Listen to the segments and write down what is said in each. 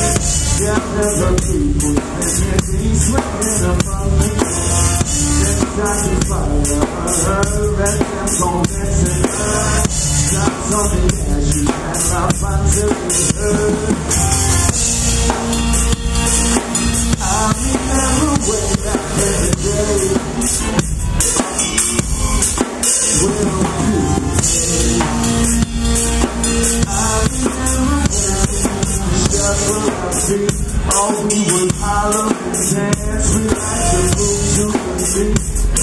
Yeah, there's a people sweating me. The fire, and I'm gonna mess it up. And I find to be heard. And dance. We like to move to the beat.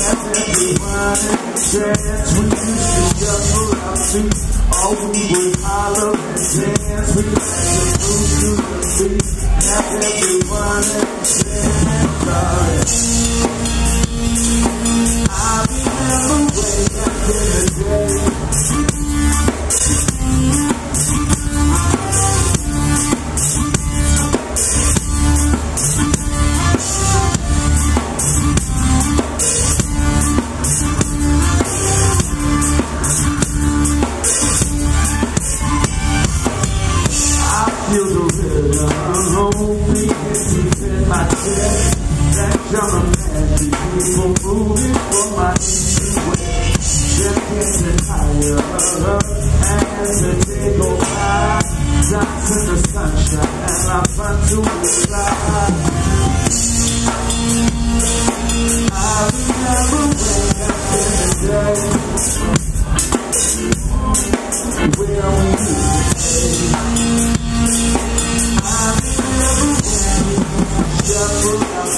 Everyone dance. We used to shuffle our feet. Oh, we would holler and dance. We like to move to the beat. Everyone dance. Deep in my chest. That from my west. Just getting higher as the day goes by. The sunshine and I find to fly.